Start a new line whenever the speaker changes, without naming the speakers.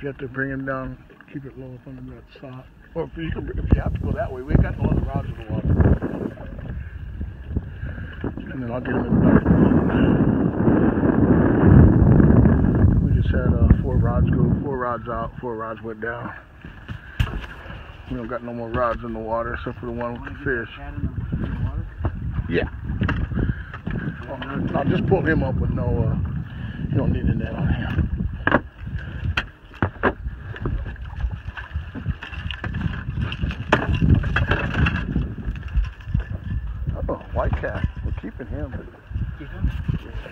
You have to bring him down, keep it low up under that sock. Or if you, can, if you have to go that way, we ain't got no other rods in the water. And then I'll get him in the back. We just had uh, four rods go, four rods out, four rods went down. We don't got no more rods in the water except for the one with the fish. Yeah. I'll just pull him up with no, uh, you don't need a net on him. white cat. We're keeping him. Keep him? Yeah.